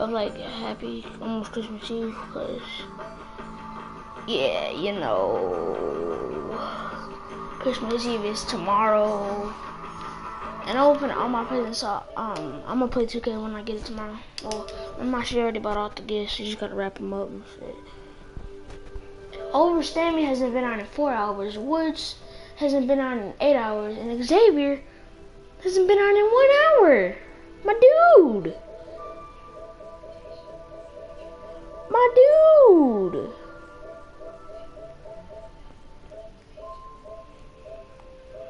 of like happy almost Christmas Eve because yeah, you know, Christmas Eve is tomorrow. And I'll open all my presents up. Um, I'm gonna play 2K when I get it tomorrow. Well, I'm already bought all the gifts. You just gotta wrap them up and shit. Over Stanley hasn't been on in four hours. Woods hasn't been on in eight hours, and Xavier hasn't been on in one hour. My dude. My dude.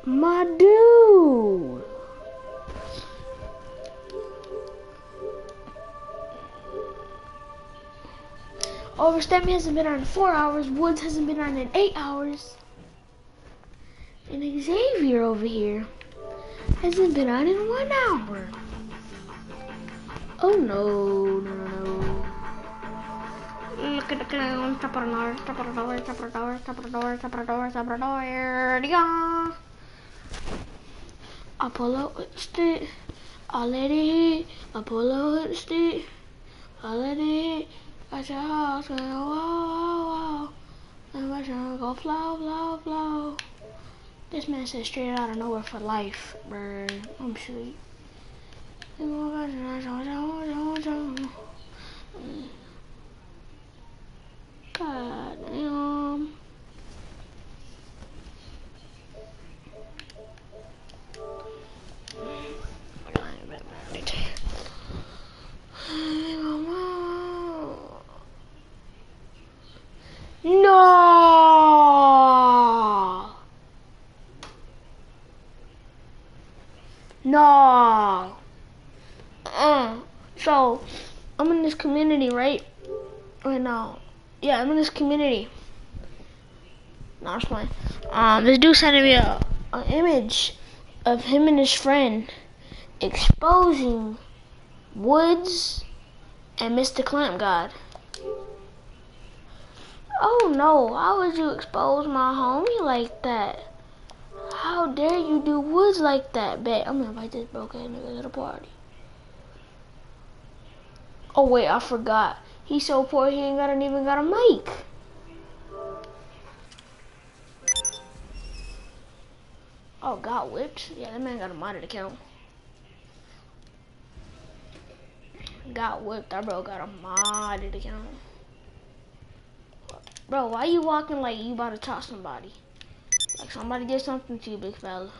My dude. Overstep hasn't been on in four hours. Woods hasn't been on in eight hours. And Xavier over here hasn't been on in one hour. Oh no, no, no, no. Look at the clown. Top of the door, top of the door, top of the door, top of the door, top of the door, top of the door. Yeah. Apollo stick. I let it hit. Apollo stick. I let it hit. Your house go wow, wow, wow. And watch her go flow, flow, flow. This man said straight out of nowhere for life, bro. I'm sweet. No. No. Uh, so I'm in this community, right? Right now. Yeah, I'm in this community. No, it's fine. Um, this dude sent me a, an image of him and his friend exposing Woods and Mr. Clamp God. Oh no, why would you expose my homie like that? How dare you do Woods like that? Bet I'm gonna invite this broke ass nigga to the party. Oh wait, I forgot. He's so poor he ain't got an, even got a mic. Oh, got whipped? Yeah, that man got a modded account. Got whipped. That bro got a modded account. Bro, why you walking like you about to talk somebody? Like somebody did something to you, big fella.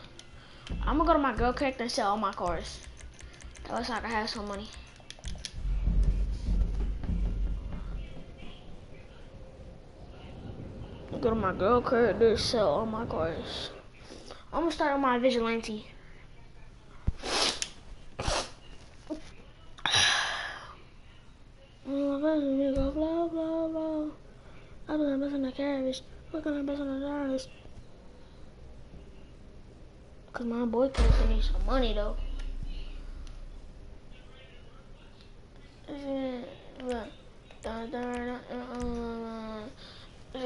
I'm gonna go to my girl character and sell all my cars. That way so I can have some money. Go to my girl character, sell all my cars. I'm gonna start on my vigilante. Blah blah blah. I'm gonna mess on the carriage. We're gonna mess on the drivers. Cause my boy character needs some money though. They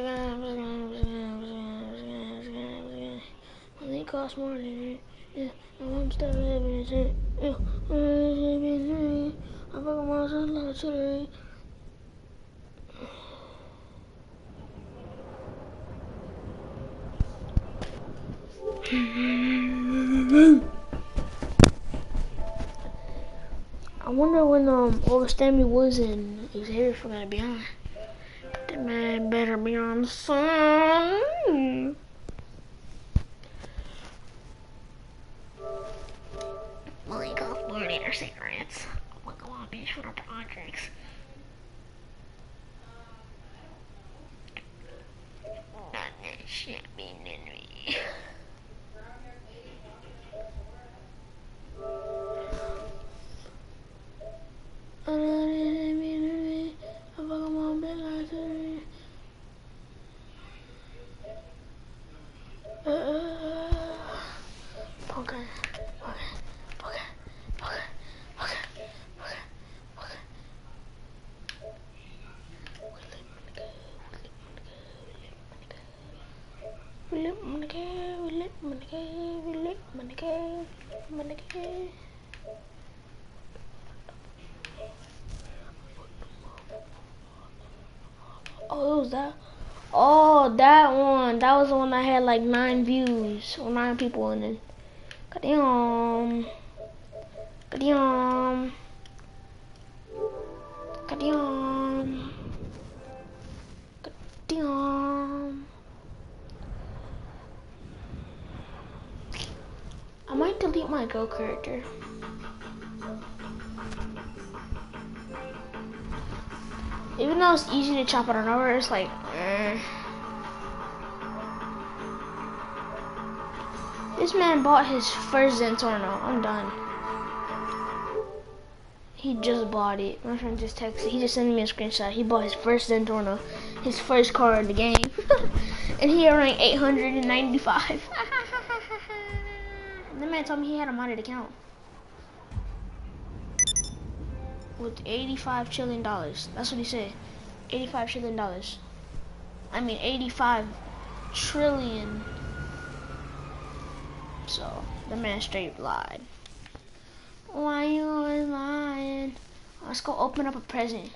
cost more than yeah, I'm still living it. Yeah, I'm fucking myself like today. I wonder when um all the Stammy Woods and Xavier are gonna be on. That man better be on soon. Molly got morning or cigarettes. Gonna go on beach for the projects. Not that shit being in me. Okay, Oh, was that? Oh, that one. That was the one that had like nine views or nine people in it. Goddamn. Goddamn. Goddamn. Goddamn. I might delete my girl character. Even though it's easy to chop it on over, it's like, eh. This man bought his first Zentorno. I'm done. He just bought it. My friend just texted. He just sent me a screenshot. He bought his first Zentorno, his first car in the game, and he ranked 895. the man told me he had a modded account with 85 trillion dollars. That's what he said. 85 trillion dollars. I mean 85 trillion. So the man straight lied. Why you always lying? Let's go open up a present.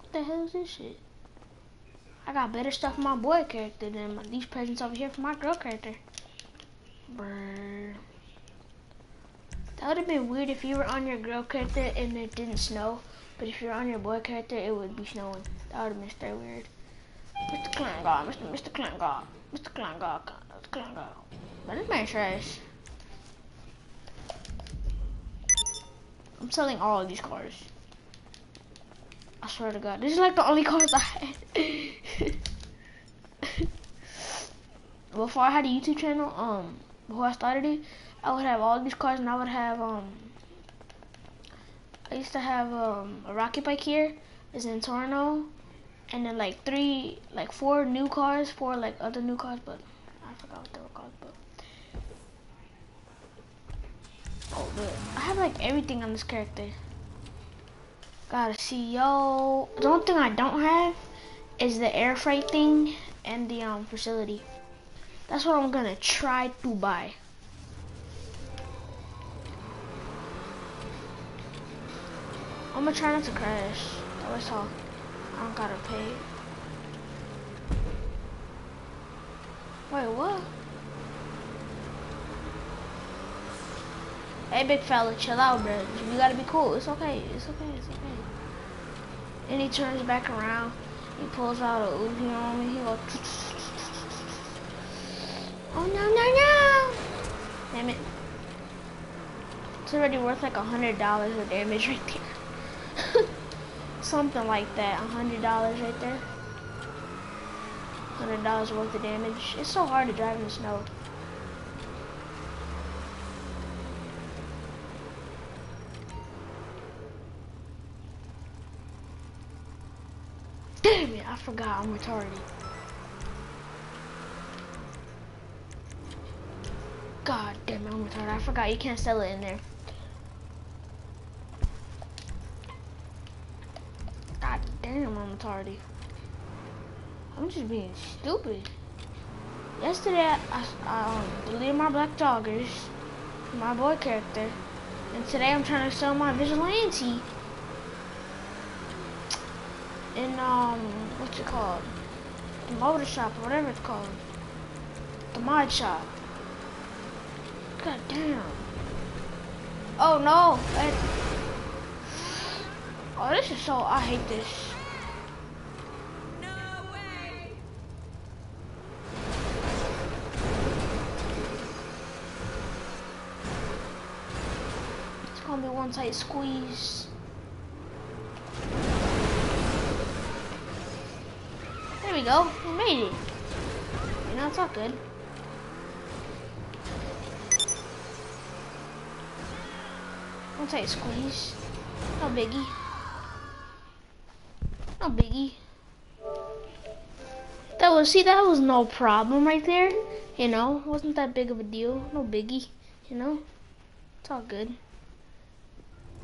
What the hell is this shit? I got better stuff for my boy character than these presents over here for my girl character. That would have been weird if you were on your girl character and it didn't snow. But if you're on your boy character, it would be snowing. That would have been straight weird. Mr. God, Mr. Mr. God, Mr. God, Mr. Clown God. But this trash. I'm selling all of these cars. I swear to God, this is like the only cars I had. Before I had a YouTube channel, um, before I started it, I would have all these cars and I would have, um, I used to have um, a rocket bike here, is in Toronto, and then like three, like four new cars, four like other new cars, but I forgot what they were called. But oh. I have like everything on this character. Got a CEO. The only thing I don't have is the air freight thing and the um facility. That's what I'm gonna try to buy. I'm gonna try not to crash. That's all. I don't gotta pay. Wait, what? Hey, big fella, chill out, bro. You gotta be cool. It's okay. It's okay. It's okay. And he turns back around. He pulls out a Uzi on me. He goes. Oh no no no! Damn it. It's already worth like a hundred dollars of damage right there. Something like that. A hundred dollars right there. Hundred dollars worth of damage. It's so hard to drive in the snow. Damn it, I forgot I'm retarded. I'm. I forgot you can't sell it in there. God damn, I'm retarded. I'm just being stupid. Yesterday, I, I um, deleted my black joggers, my boy character, and today I'm trying to sell my vigilante. In, um, what's it called? The motor shop, or whatever it's called. The mod shop. God damn. Oh no. Oh, this is so, I hate this. It's gonna be one tight squeeze. There we go. We made it. You know, it's all good. Tight squeeze. No biggie. No biggie. That was, see, that was no problem right there. You know, wasn't that big of a deal. No biggie. You know, it's all good.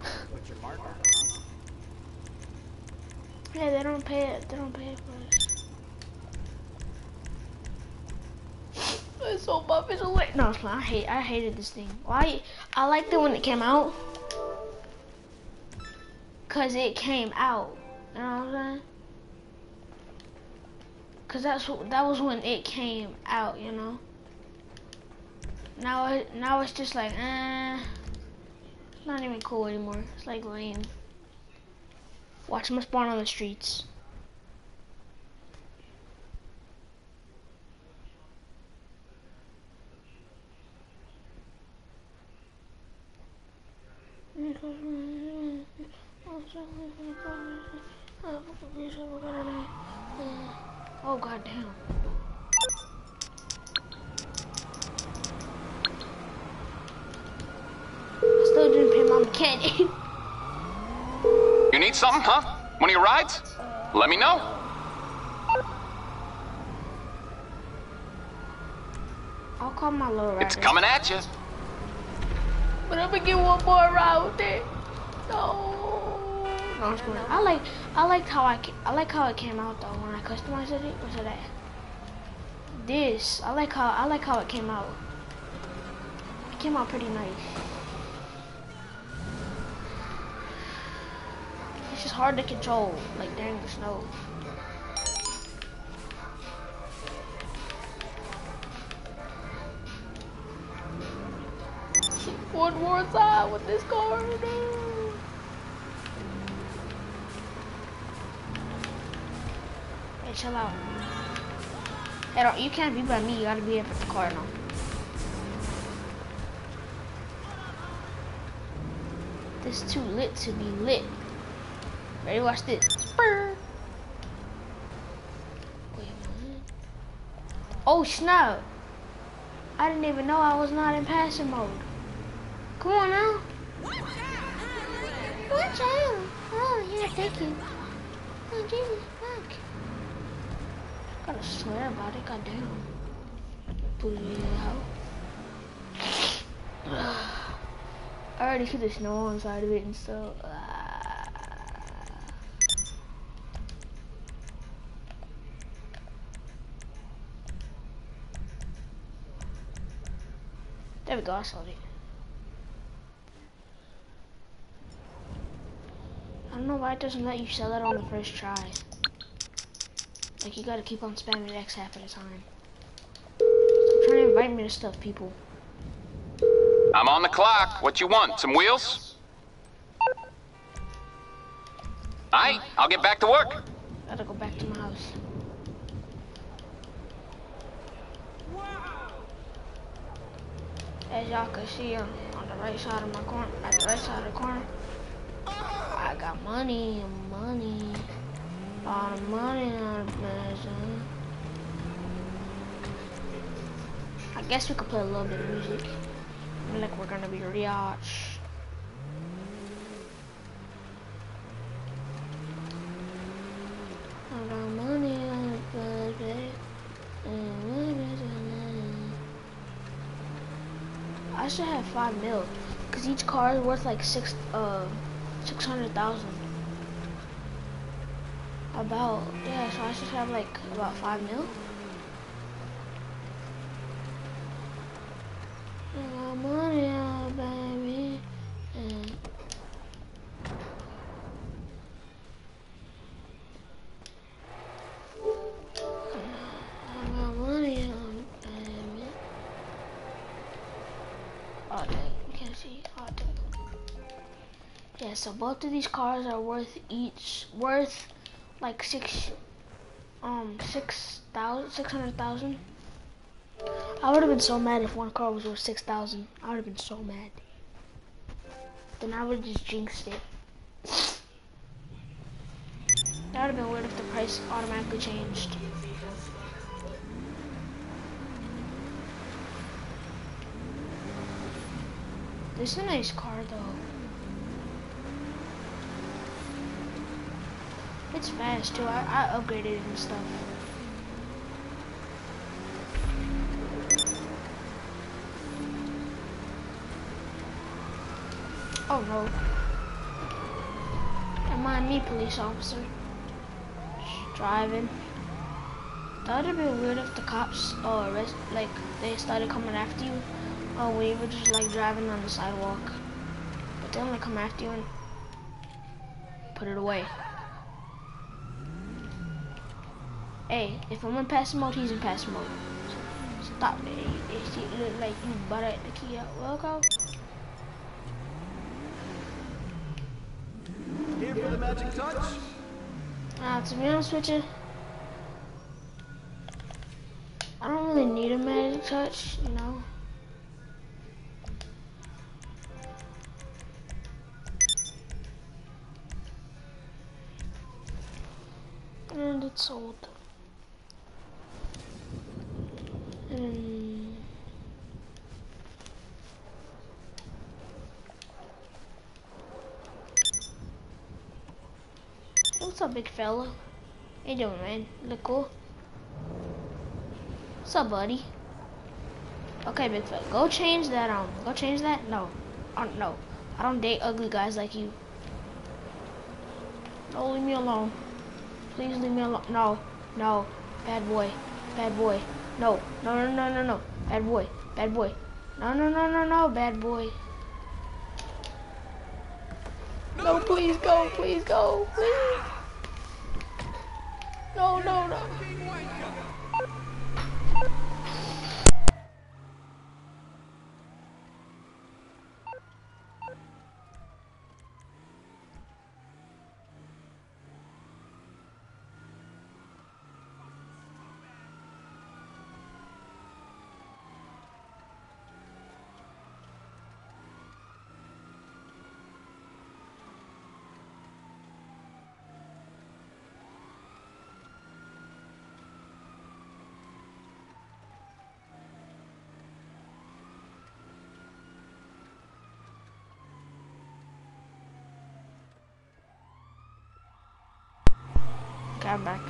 What's your marker? Yeah, they don't pay it. They don't pay it for this. It's so buff. It's so late. No, it's not. I hate. I hated this thing. Why? I liked it when it came out. Cause it came out. You know what I'm saying? Cause that's that was when it came out, you know. Now it now it's just like, eh, it's not even cool anymore. It's like lame. Watch them spawn on the streets. Oh god damn. I still didn't pay my mechanic. You need something, huh? One of your rides? Let me know. I'll call my little rider. It's coming at you. But I'm gonna get one more ride with it. No. No, I'm just kidding. I like I liked how I I like how it came out though when I customized it. What's that? This I like how I like how it came out. It came out pretty nice. It's just hard to control, like during the snow. One more time with this car. No. Hey, chill out. Don't, you can't be by me. You gotta be up at the car now. This too lit to be lit. Ready? Watch this. Oh snap! I didn't even know I was not in passing mode. Come on now. Watch out. Oh, yeah, thank you. Oh, Jesus. Gotta swear about it, goddamn. Out. I already see the snow on side of it and so. There we go, I saw it. I don't know why it doesn't let you sell it on the first try. Like you gotta keep on spamming X half at a time. Stop trying to invite me to stuff, people. I'm on the clock. What you want? Some wheels? Aight, I'll get back to work. Gotta go back to my house. As y'all can see on, on the right side of my corner, at the right side of the corner, I got money, money, a lot of money on person. I guess we could play a little bit of music. I like we're gonna be riach. I got money on budget. I should have five mil, cause each car is worth like six, uh, six hundred thousand. About yeah, so I should have like about five mil. I got money on baby. Yeah, so both of these cars are worth each worth like six um six thousand six hundred thousand. I would have been so mad if one car was worth six thousand. I would have been so mad. Then I would have just jinxed it. That would have been weird if the price automatically changed. This is a nice car though. It's fast too. I, I upgraded it and stuff. Oh no. Don't mind me, police officer. Just driving. That would been weird if the cops, uh, arrest, like, they started coming after you. Oh, we were just like driving on the sidewalk. But they only come after you and put it away. Hey, if I'm in passive mode, he's in passive mode. So stop it. It, it look like you butter the key out. Welcome. Here for the magic touch? Uh, to be honest with you, I don't really need a magic touch, you know. What's up, big fella? How you doing, man? Look cool. What's up, buddy? Okay, big fella. Go change that, um, go change that? No. Uh, no. I don't date ugly guys like you. No, leave me alone. Please leave me alone. No. No. Bad boy. Bad boy. No. No, no, no, no, no. Bad boy. Bad boy. No, no, no, no, no. Bad boy. No, please go. Please go. Please. No, no, no. Okay, I'm back.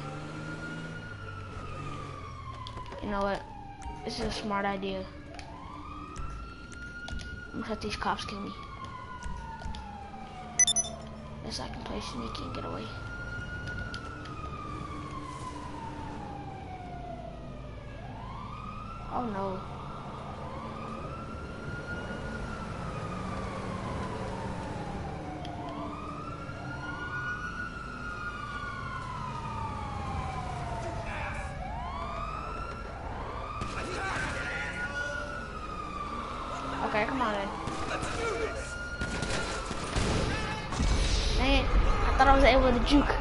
You know what? This is a smart idea. I'm gonna let these cops kill me. Yes, I can sneaky and get away. Oh no. Okay, come on then. Dang it. I thought I was able to juke.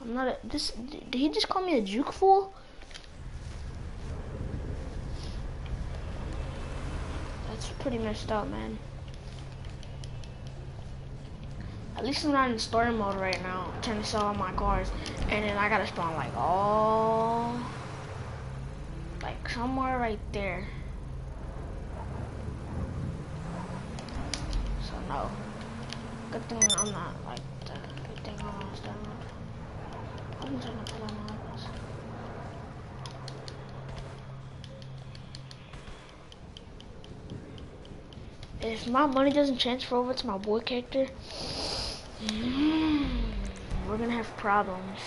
I'm not a, this, did he just call me a juke fool? That's pretty messed up, man. At least I'm not in story mode right now, trying to sell all my cars. And then I gotta spawn like all, like somewhere right there. So no. Good thing I'm not like that. Good thing I'm almost done. I'm trying to pull my weapons. If my money doesn't transfer over to my boy character, we're gonna have problems.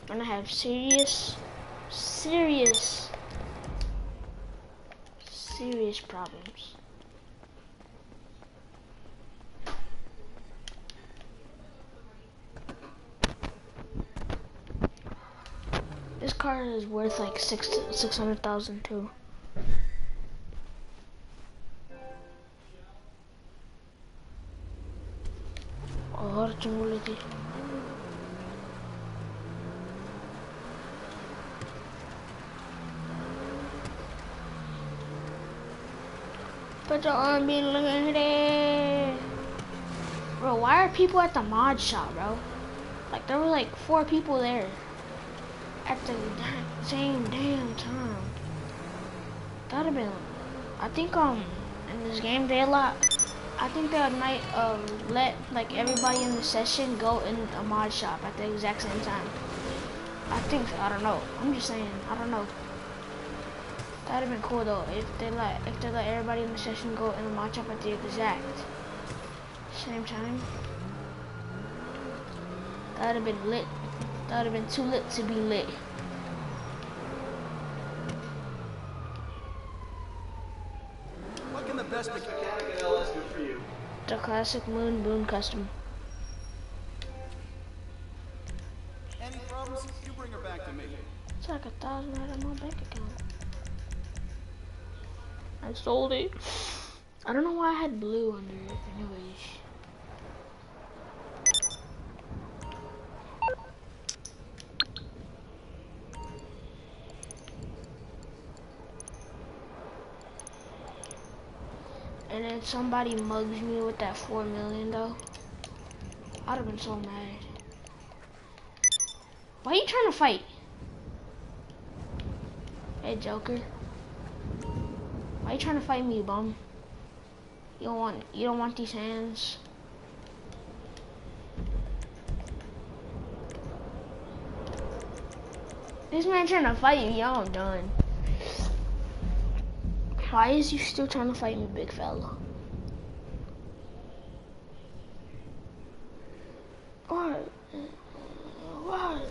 We're gonna have serious, serious, serious problems. This car is worth like six six hundred thousand too. और चुंगली थी Put your arm being looking at Bro, why are people at the mod shop, bro? Like, there were like four people there at the same damn time. That'd have been, I think, um, in this game they lot, I think they might, um, let, like, everybody in the session go in a mod shop at the exact same time. I think I don't know. I'm just saying, I don't know. That'd have been cool though, if they let, if they let everybody in the session go in a mod shop at the exact same time. That'd have been lit. That would have been too lit to be lit. What can the best mechanic at LS do for you? The classic Moon Boon custom. Any problems? You bring her back to me. It's like a thousand out of my bank account. I sold it. I don't know why I had blue under it. Anyways. Somebody mugs me with that four million though. I'd have been so mad. Why are you trying to fight? Hey Joker. Why are you trying to fight me, bum? You don't want you don't want these hands. This man trying to fight you, y'all done. Why is you still trying to fight me, big fella? What? What?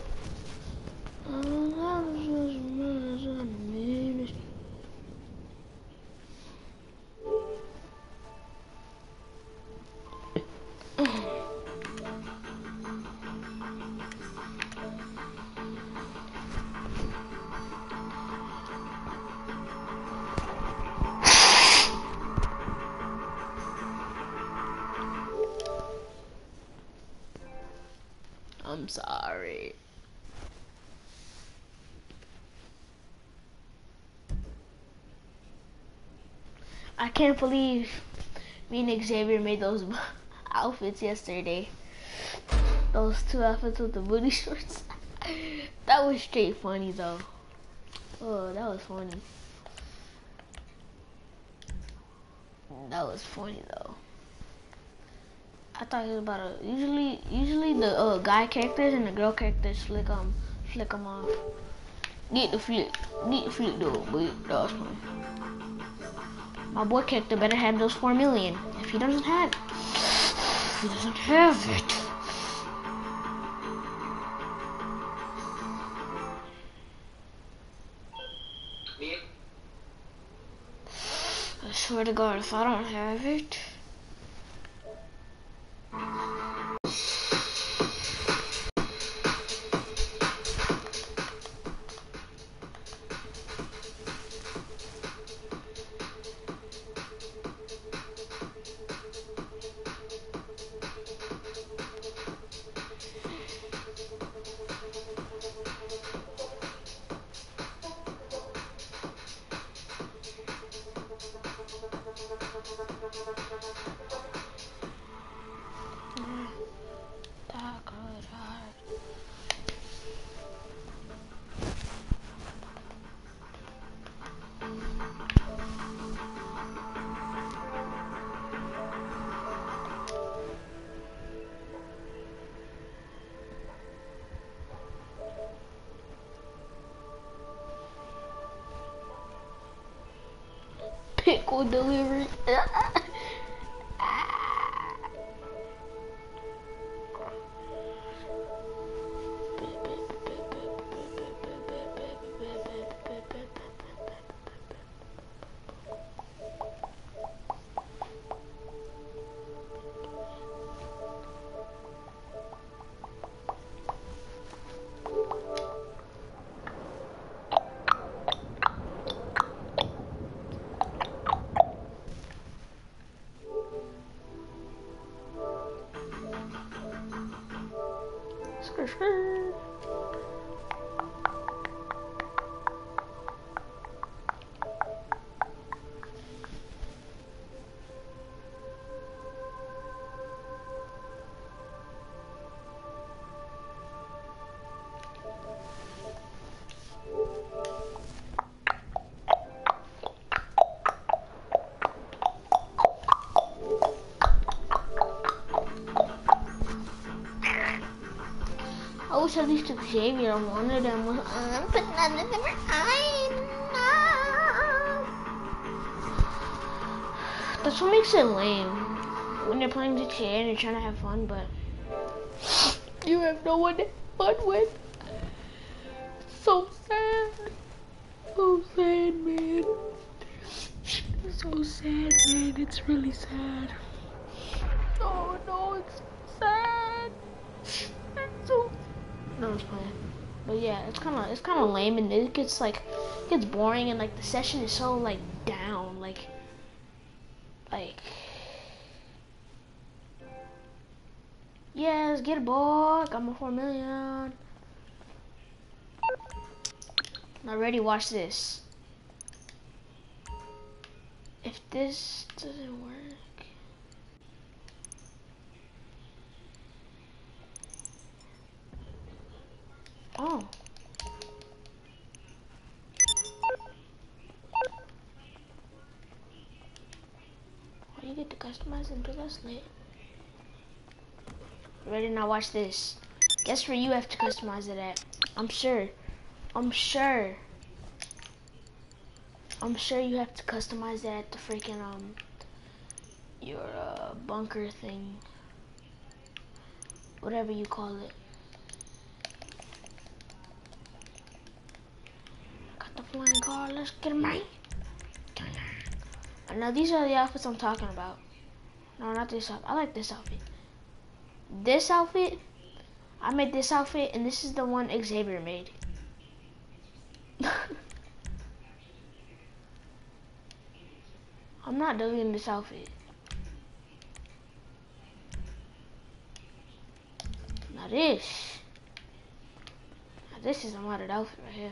I'm sorry. I can't believe me and Xavier made those outfits yesterday. Those two outfits with the booty shorts. that was straight funny though. Oh, that was funny. That was funny though. I thought he was about to. Usually, usually the uh, guy characters and the girl characters flick um flick them off. Get the flick, get the flick though, but that was funny. My boy character better have those four million. If he doesn't have, if he doesn't have it. I swear to God, if I don't have it. At least took Xavier on one of them. Was, uh, but none of them are I. No. That's what makes it lame. When you're playing GTA and you're trying to have fun, but you have no one to have fun with. So sad. So sad, man. So sad, man. It's really sad. Oh no, it's sad. It's so no, it's fine. But yeah, it's kind of it's kind of lame and it gets like it gets boring and like the session is so like down like like yes get a boy got my four million. Now ready, watch this. If this doesn't work. Oh. Why you get to customize into this late? Ready now watch this. Guess where you have to customize it at? I'm sure. I'm sure. I'm sure you have to customize that at the freaking um your uh, bunker thing. Whatever you call it. Let's get right. Now these are the outfits I'm talking about. No, not this outfit. I like this outfit. This outfit, I made this outfit, and this is the one Xavier made. I'm not deleting this outfit. Now this. Now this is a modded outfit right here.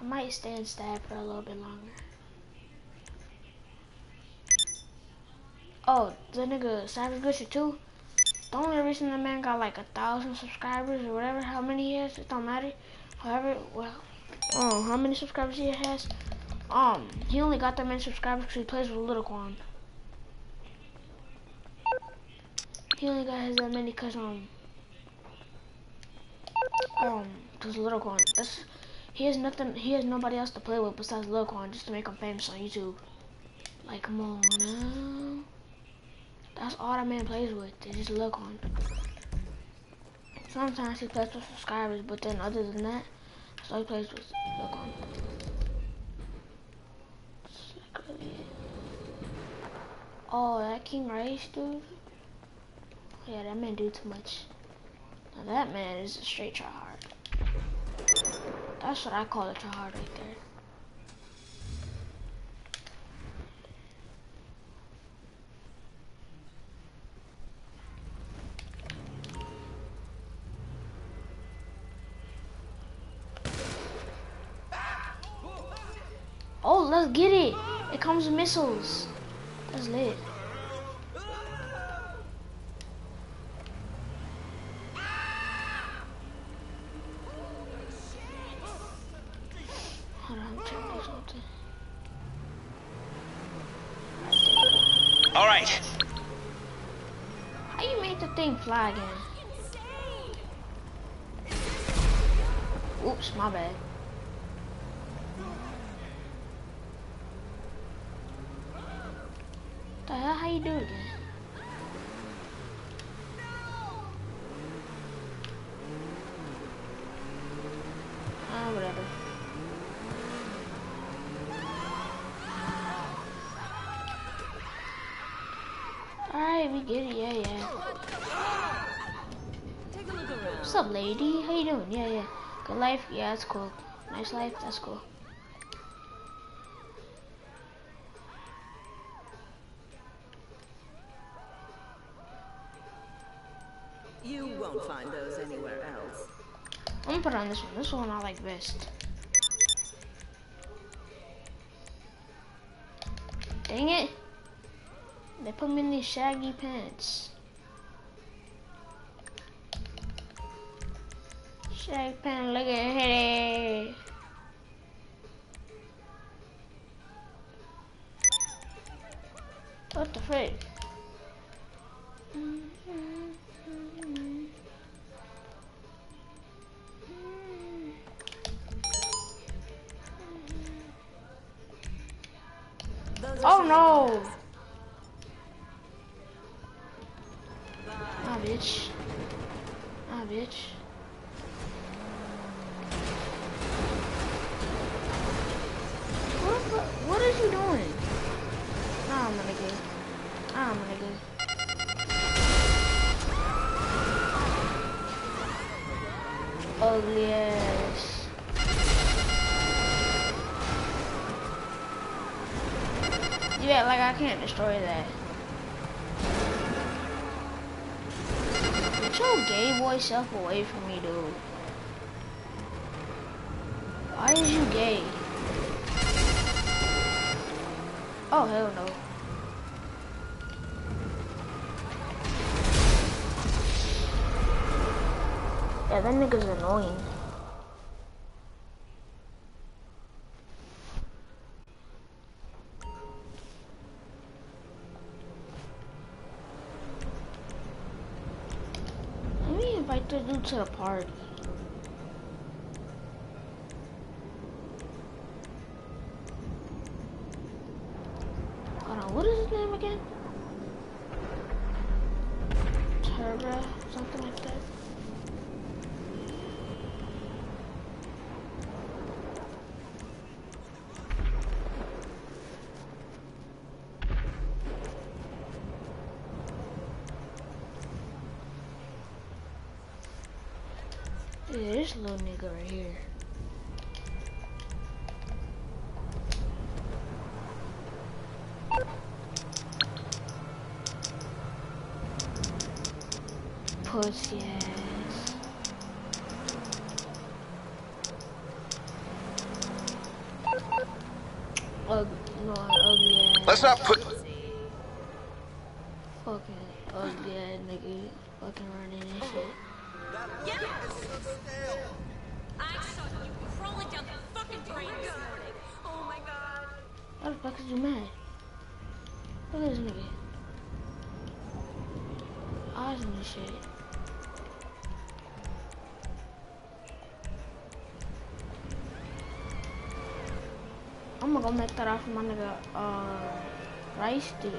I might stay in stab for a little bit longer. Oh, the nigga Savage Gusher too. The only reason the man got like a thousand subscribers or whatever, how many he has, it don't matter. However, well, oh, how many subscribers he has? Um, he only got that many subscribers because he plays with Little Quan. He only got his that many because um, um, cause Little Quan. That's he has nothing. He has nobody else to play with besides Lil Quan, just to make him famous on YouTube. Like, come on now. That's all that man plays with. Is just Lil Quan. Sometimes he plays with subscribers, but then other than that, that's all he plays with. Like really oh, that King Rice dude. Yeah, that man do too much. Now that man is a straight tryhard. That's what I call it a tryhard right there. Oh, let's get it. It comes with missiles. That's lit. Get it, yeah, yeah. Take a look around. What's up, lady? How you doing? Yeah, yeah. Good life? Yeah, that's cool. Nice life? That's cool. You won't find those anywhere else. I'm gonna put on this one. This one I like best. Me in these shaggy pants. Shaggy pants, look at it. What the frick? Oh no! Bitch. Ah, bitch. What, the, what is you doing? Ah, I'm gonna go. Ah, I'm gonna go. Ugly ass. Act like I can't destroy that. Get your gay boy self away from me, dude. Why is you gay? Oh, hell no. Yeah, that nigga's annoying. Let me invite the dude to the party. Hold on, what is his name again? Turbo, something like that. Yeah, nigga right here. Pussy no, ugly ass. Let's not put. That off my nigga, uh, Rice dude.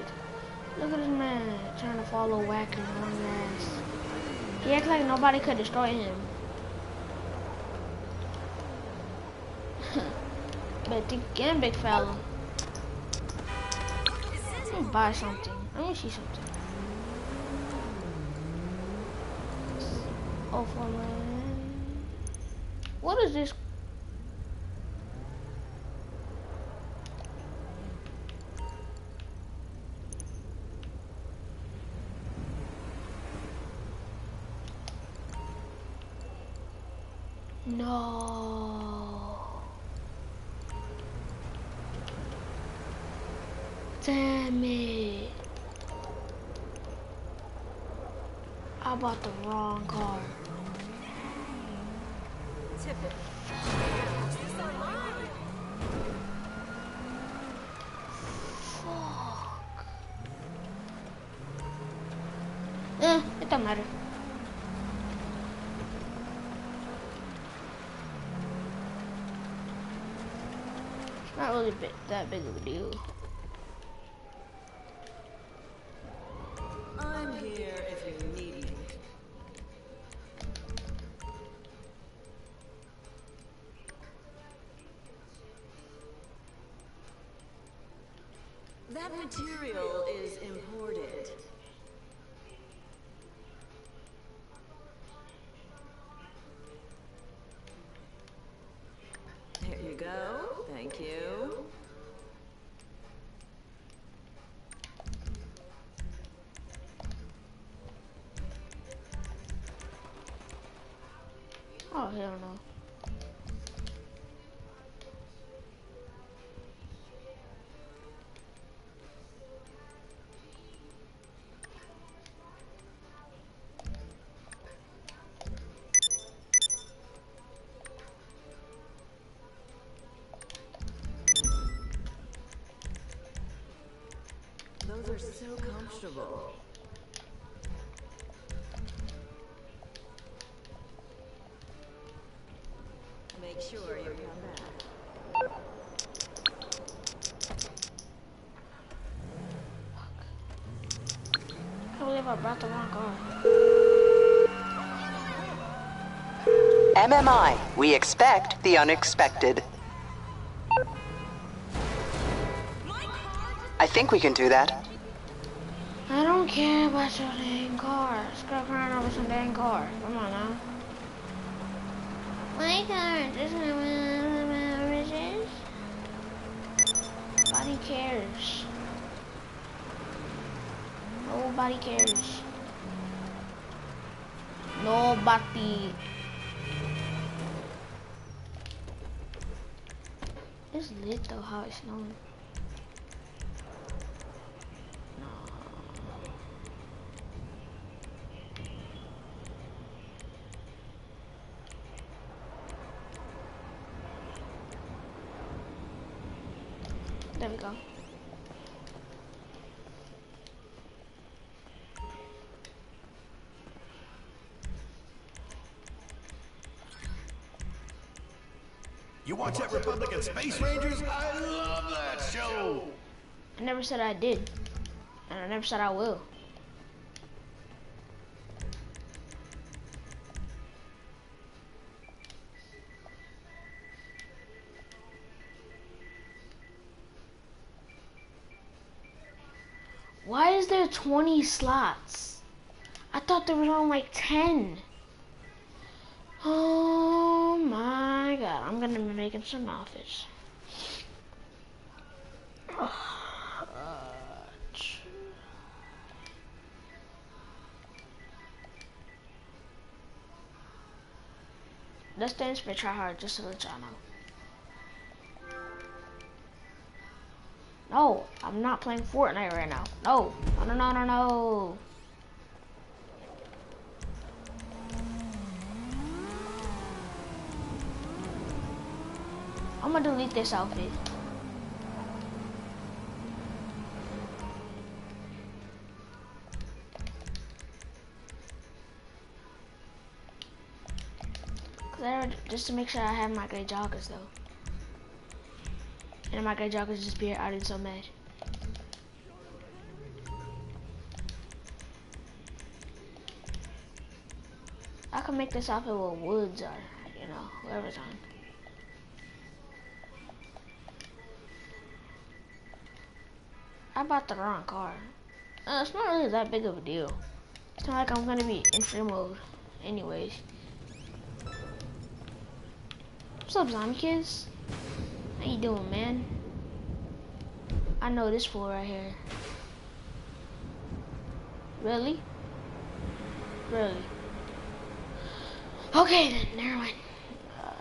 Look at this man trying to follow Wack and run ass. He acts like nobody could destroy him. but again, big fella. Let me buy something. Let me see something. Oh, for man. What is this? No. Damn it. I bought the wrong car. Tip it. Fuck. Eh, it don't matter. It's not really big, that big of a deal. Material is imported. Here you go. Thank you. Oh, hell no. Those are so comfortable. Make sure you come back. I can't believe I brought the wrong car. MMI, we expect the unexpected. Think we can do that. I don't care about your dang car. Stop crying over some dang car. Come on now. My car. This is my riches. Nobody cares. Nobody cares. Nobody. It's lit though how it's snowing. Space Rangers? I love that show. I never said I did. And I never said I will. Why is there 20 slots? I thought there was only like 10. Oh my I'm gonna be making some outfits. That stands for try hard, just to let y'all know. No, I'm not playing Fortnite right now. No, no, no, no, no. I'm gonna delete this outfit. Just to make sure I have my gray joggers though. And my gray joggers disappeared. out did so mad. I can make this outfit with woods or, you know, whoever's on. Bought the wrong car. Uh, it's not really that big of a deal. It's not like I'm gonna be in free mode anyways. What's up, zombie kids? How you doing, man? I know this fool right here. Really? Really? Okay then, never mind. Uh,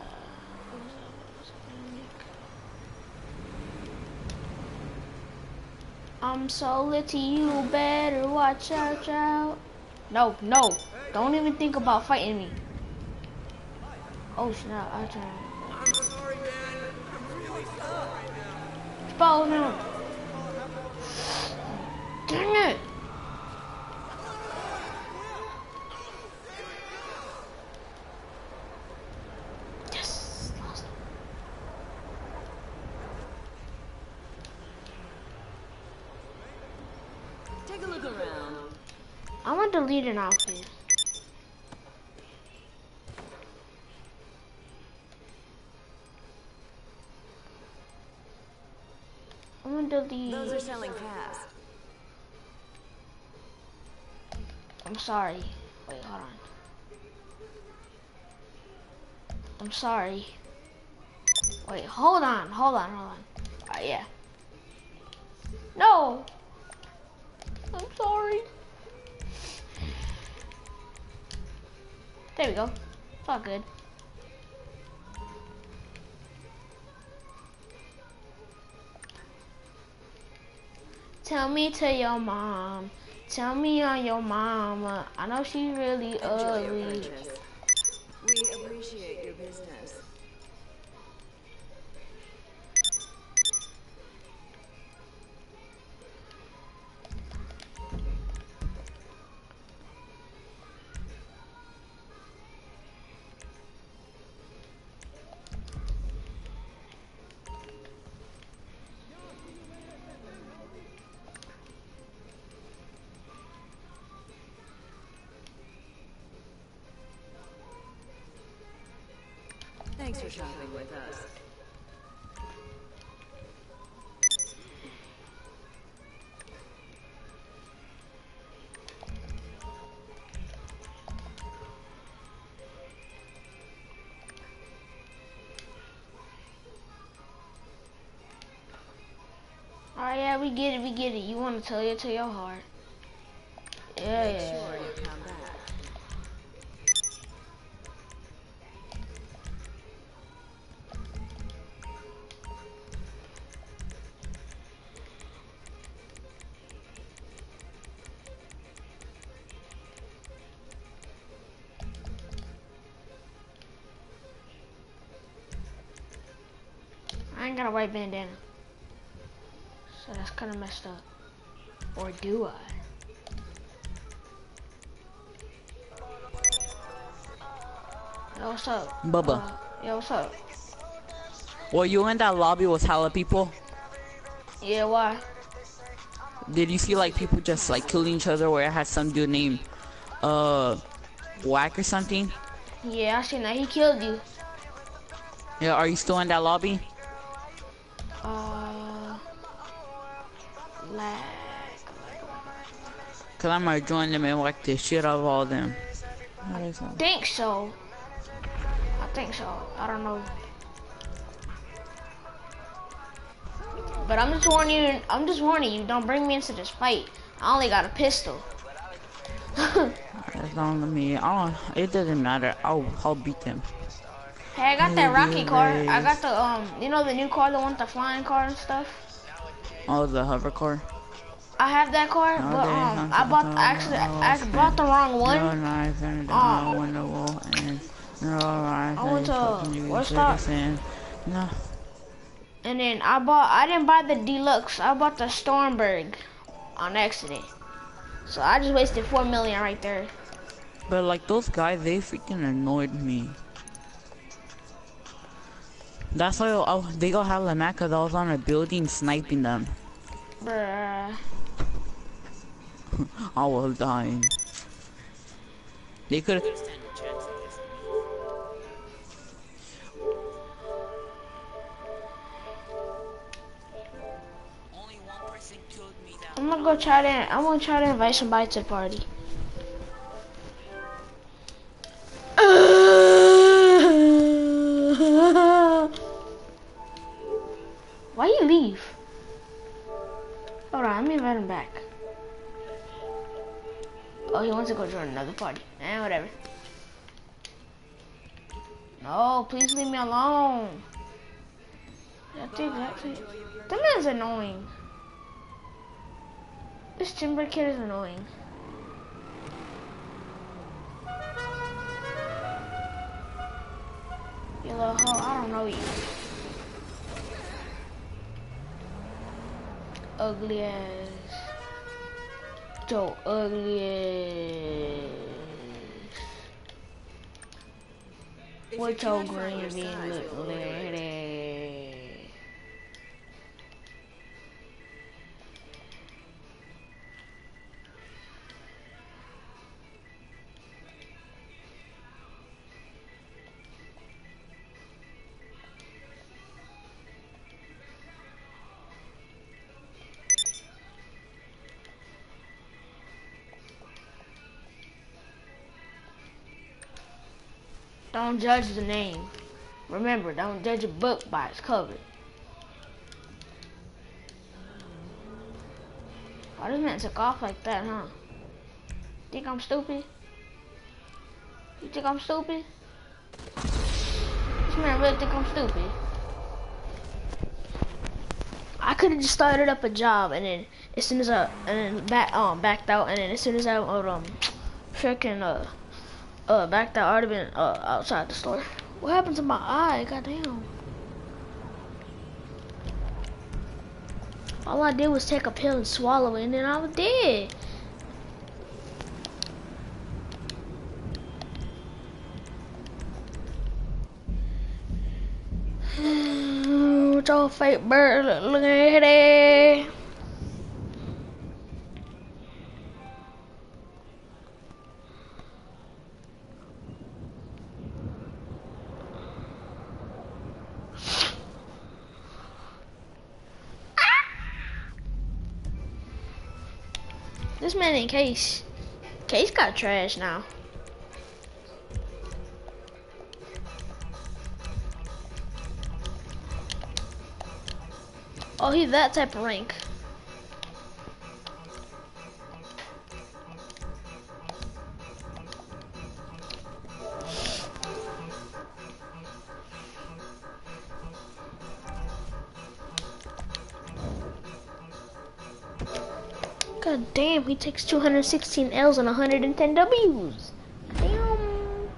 I'm so litty, you better watch out, out. No, no, don't even think about fighting me. Oh snap, I turned. I'm sorry, man. I'm really sorry now. Follow him. Dang it! Yes, lost him. Take a look around. I'm gonna delete an outfit. I'm gonna delete. Those are selling fast. I'm sorry. Wait, hold on. I'm sorry. Wait, hold on, hold on, hold on. Uh, yeah. No. I'm sorry. There we go. It's all good. Tell me to your mom. Tell me on your mama. I know she really ugly. We get it, we get it. You want to tell it to your heart. Yeah, Make yeah. sure you come back. I ain't got a white bandana. So that's kind of messed up. Or do I? Yo, what's up? Bubba. Uh, yo, what's up? Were you in that lobby with hella people? Yeah, why? Did you see like people just like killing each other where it had some dude named uh Whack or something? Yeah, I seen that. He killed you. Yeah, are you still in that lobby? Cause I might join them and whack the shit out of all of them. What is that? think so. I think so. I don't know. But I'm just warning you. I'm just warning you. Don't bring me into this fight. I only got a pistol. As long as me, I don't, it doesn't matter. I'll, I'll beat them. hey, I got that Maybe Rocky car. I got the um, you know the new car, the one with the flying car and stuff. Oh, the hover car. I have that car, No, but um, I bought talk actually I bought the wrong one. knife and Oh. down on the wall and no eyes I went to- that? No. And then I bought, I didn't buy the Deluxo. I bought the Stromberg on accident. So I just wasted four million right there. But like those guys, they freaking annoyed me. That's why I, they got hella mad cause I was on a building sniping them. Bruh. I was dying. They could I'm gonna go try to, I'm gonna try to invite somebody to the party. Annoying. You little hoe, I don't know you. Ugly ass. So ugly ass. If What you your can't green your bean size, look we'll Don't judge the name. Remember, don't judge a book by its cover. Why this man took off like that, huh? Think I'm stupid? You think I'm stupid? This man really think I'm stupid. I could have just started up a job and then as soon as I and then back um backed out and then as soon as I um freaking uh uh I would have been uh outside the store. What happened to my eye? Goddamn. All I did was take a pill and swallow it and then I was dead. What your fake bird look, look at it. Man Case. Case got trash now. Oh, he's that type of rank. He takes 216 L's and 110 W's. Damn.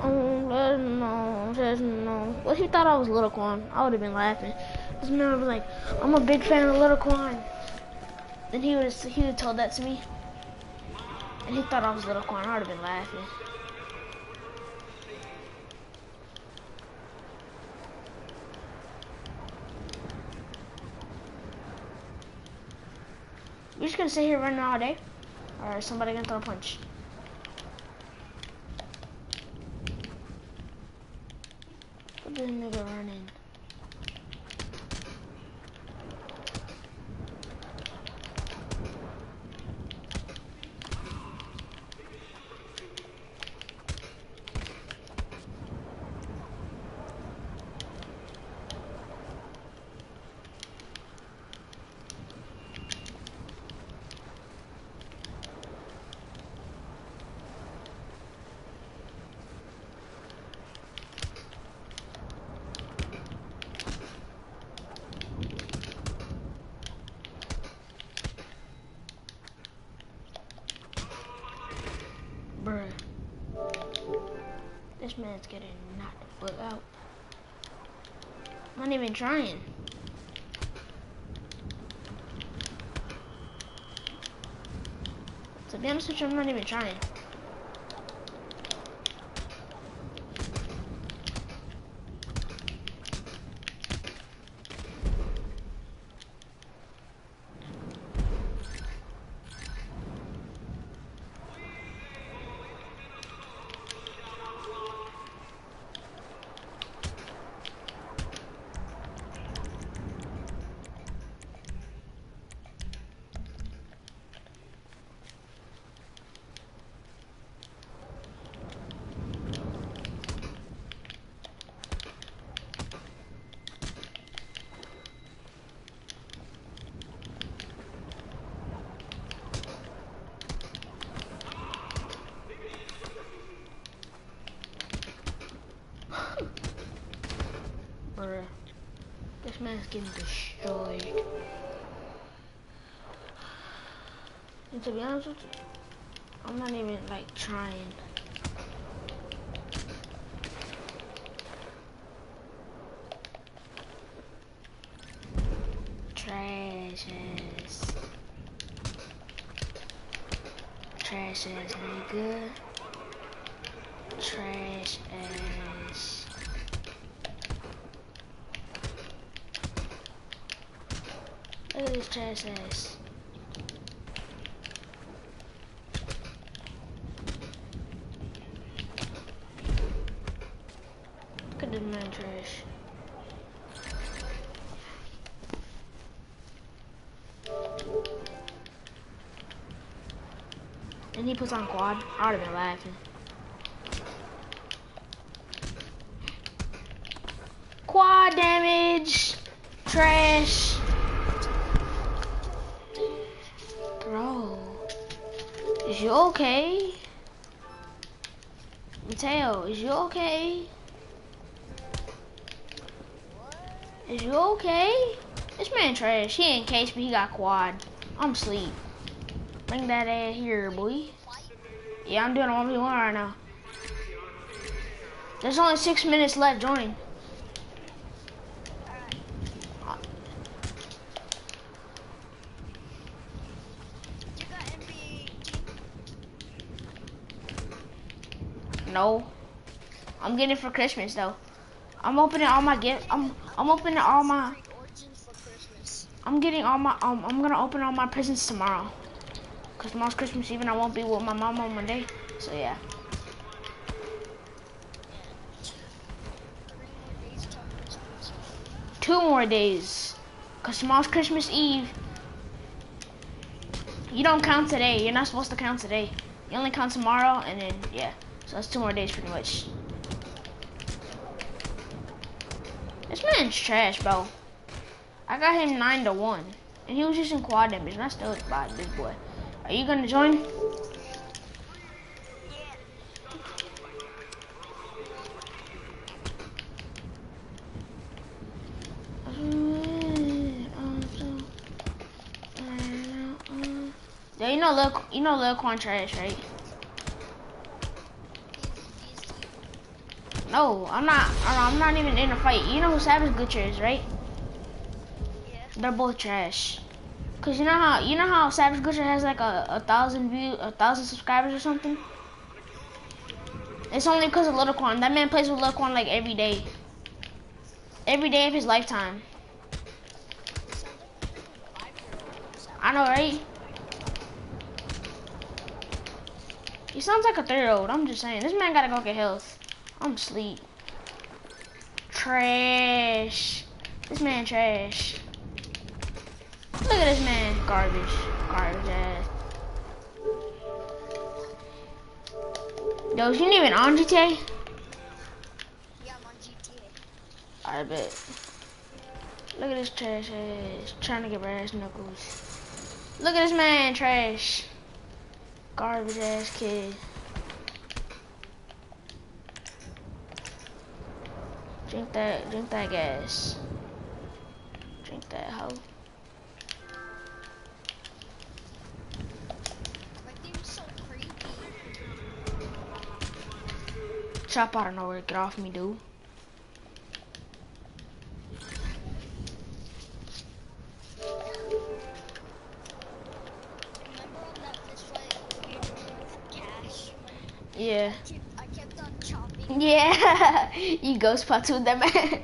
Oh, no, there's no. What he thought I was Little Quan? I would have been laughing. This man was like, I'm a big fan of Little Quan. Then he would he would told that to me. And he thought I was Little Quan. I would have been laughing. We're just gonna sit here running all day? Or somebody gonna throw a punch? What this nigga running? Bruh. This man's getting knocked the fuck out. I'm not even trying. To be honest with you, I'm not even trying. Bruh. This destroyed. And to be honest with you, I'm not even like trying. Trash ass nigga. Trash ass. Look at this ass. Look at this man trash. And he puts on quad. I would have been laughing. Okay? Is you okay? This man trash. He ain't case, but he got quad. I'm asleep. Bring that ass here, boy. Yeah, I'm doing a 1v1 right now. There's only six minutes left. Join. No. I'm getting it for Christmas though. I'm opening all my gift. I'm I'm opening all my. I'm getting all my. Um, I'm gonna open all my presents tomorrow. Cause tomorrow's Christmas Eve and I won't be with my mom on Monday. So yeah. Two more days. Cause tomorrow's Christmas Eve. You don't count today. You're not supposed to count today. You only count tomorrow, and then yeah. So that's two more days, pretty much. Man's trash, bro. I got him nine to one, and he was just in quad damage, and I still bought this boy. Are you gonna join? Yeah, you know, look, you know, Lil Quan trash, right? No, I'm not. I'm not even in a fight. You know who Savage Glitcher is, right? Yeah. They're both trash. Cause you know how you know how Savage Glitcher has like a, a thousand view, a thousand subscribers or something. It's only because of Little Quan. That man plays with Little Quan like every day. Every day of his lifetime. I know, right? He sounds like a three-year-old. I'm just saying. This man gotta go get health. I'm asleep. Trash. This man trash. Look at this man. Garbage. Garbage ass. Yo, you even on GTA? Yeah, I'm on GTA. I bet. Look at this trash ass. Trying to get brass knuckles. Look at this man, trash. Garbage ass kid. Drink that, drink that gas. Drink that hoe. Creepy. Chop out of nowhere, get off me, dude. Yeah. Keep- I kept on chopping Yeah, you ghost tattooed that man.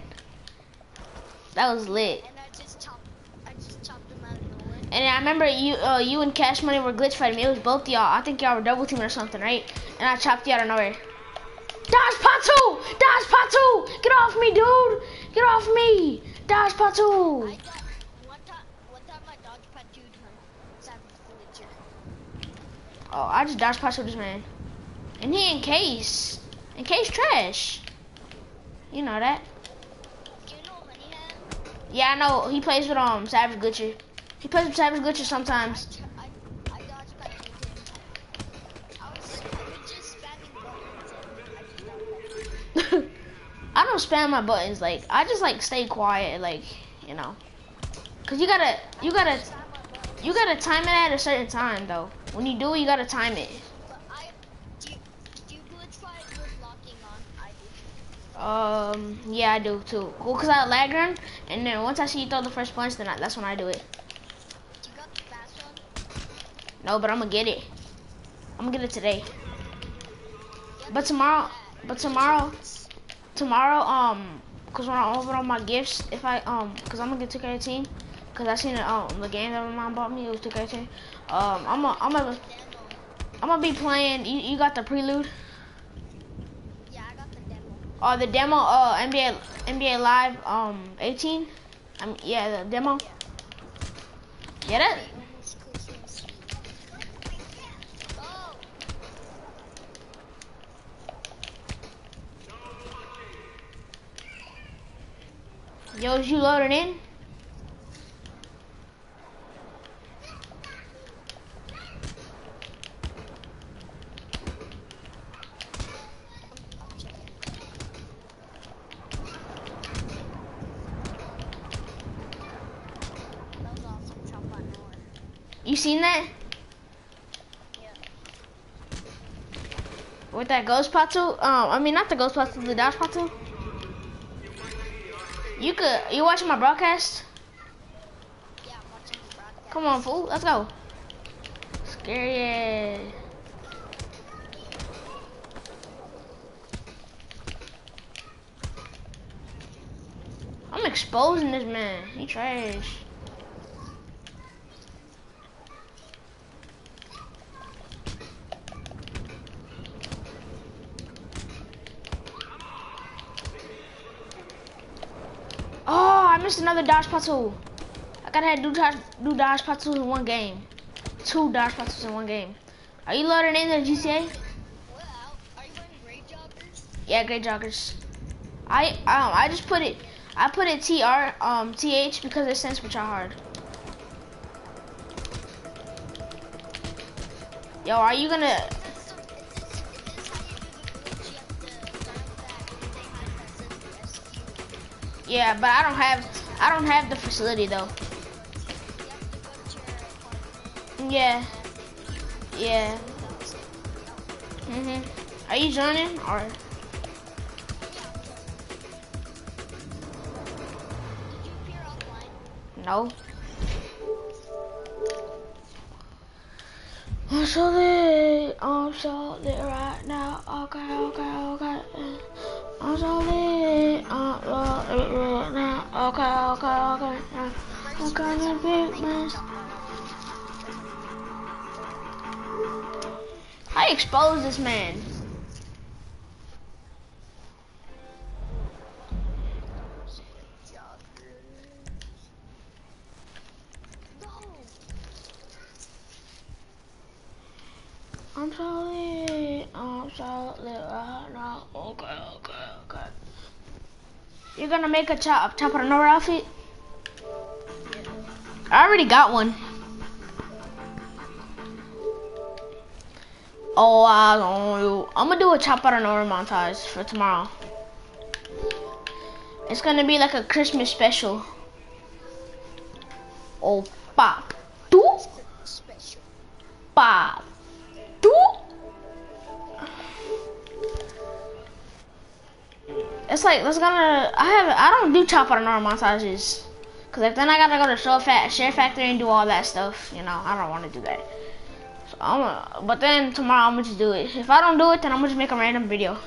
that was lit. and I just chopped I just chopped him out of nowhere. And I remember you, uh, you and Cash Money were glitch fighting me. It was both y'all. I think y'all were double teaming or something, right? And I chopped you out of nowhere. Dodge Patu! Dodge Patu! Get off me, dude! Get off me! Dodge I Patu! got one time one time I dodge patooed him. Savage villager. Oh, I just dodge Patu this man. And he in case. In case trash. You know that. Yeah, I know. He plays with um Savage Glitcher. He plays with Savage Glitcher sometimes. I, and don't spam my buttons. Like I just like stay quiet. Like you know, cause you gotta you gotta you gotta time it at a certain time though. When you do, you gotta time it. But I do you, do you glitch fight with locking on? I do. Um, yeah, I do too. Well, cause I lag run, and then once I see you throw the first punch, then I, that's when I do it. No, but I'm gonna get it. I'm gonna get it today. But tomorrow, but tomorrow, tomorrow, um, cause when I open all my gifts, if I um, cause I'm gonna get 2K18, cause I seen it um the game that my mom bought me, it was 2K18. Um, I'm gonna I'm gonna I'm gonna be playing. You, you got the prelude? Yeah, I got the demo. Uh, the demo. Uh, NBA NBA Live. Um, 18. Um, yeah, the demo. That. Oh, Yo, is you loading in? that was awesome. Chop on hour. You seen that? Yeah. With that ghost patu? Um, I mean not the ghost patu, the dash patu. You could. You watching my broadcast? Yeah, I'm watching the broadcast. Come on, fool. Let's go. Scary. I'm exposing this man. He trash. Oh, I missed another dodge puzzle. I gotta do dodge, do dodge puzzles in one game. two Dodge Boxes in one game. Are you loading in the GTA? Are Great Yeah, great joggers. I um I just put it I put it TR um TH because it stands for try hard. Yo, are you gonna That's some, is this, is this how you do the glitch? You have to start that thing that says the SQ. Yeah, but I don't have I don't have the facility though. Yeah. Yeah. Mhm. Are you joining or no? I'm so lit. I'm so lit right now. Okay, okay, okay. So lit right now. Okay, okay, okay. I'm gonna be man. I exposed this man. I'm sorry. I'm sorry. right now. Okay, okay, okay. You're gonna make a chop top of the Nora outfit? I already got one. Oh, I don't I'm gonna do a chop out of Nora montage for tomorrow. It's gonna be like a Christmas special. Oh, pop. Special. Pop. It's like that's gonna. I have. I don't do chop out of Nora montages. Cause if then I gotta go to show fat share factory and do all that stuff, you know, I don't want to do that. So I'm gonna, but then tomorrow I'm gonna just do it. If I don't do it, then I'm gonna just make a random video.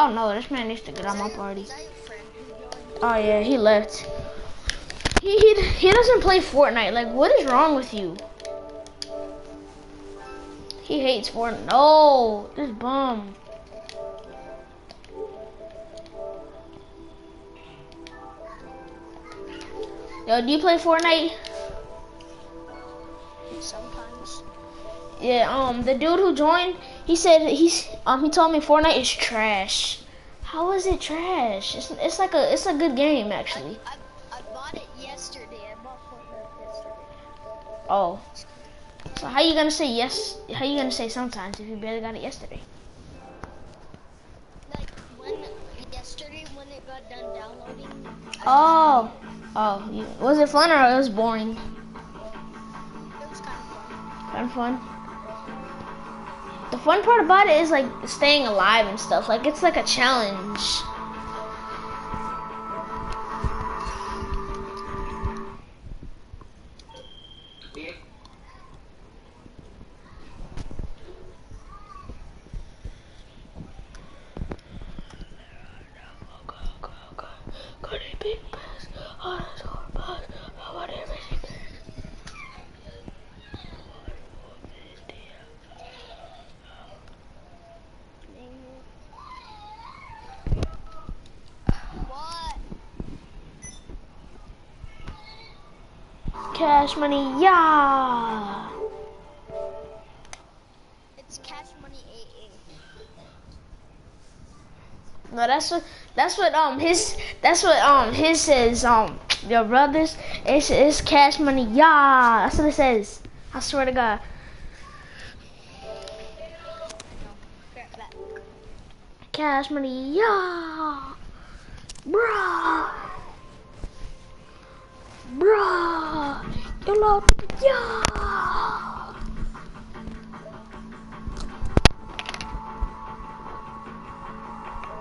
Oh no, this man needs to get on my party. Is that your friend who joined? Oh yeah, he left. He, he he doesn't play Fortnite. Like, what is wrong with you? He hates Fortnite. No, this bum. Yo, do you play Fortnite? Sometimes. Yeah. Um, the dude who joined, he said he's um he told me Fortnite is trash. How is it trash? It's it's like a it's a good game actually. I, I bought it yesterday. I bought Fortnite yesterday. Oh. So how you gonna say yes? How you gonna say sometimes if you barely got it yesterday? Like when yesterday when it got done downloading. Oh. Oh. Was it fun or it was boring? Fun. Kind of fun. The fun part about it is like staying alive and stuff. Like it's like a challenge. Cash money, yeah. It's Cash Money AA. No, that's what that's what um his that's what um his says um your brothers. It's it's cash money yeah. That's what it says. I swear to God. Cash money yeah. Bruh bruh you know yeah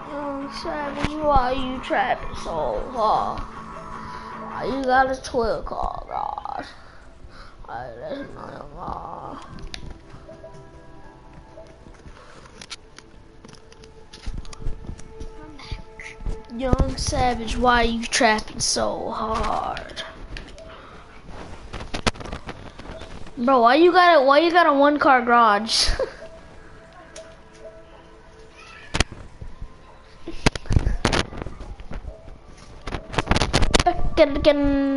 Young Savage, why you trapping so hard? Why you got a 12 car garage? I to your mom. Young Savage, why you trapping so hard? Bro, why you got a why you got a one car garage? Again, again.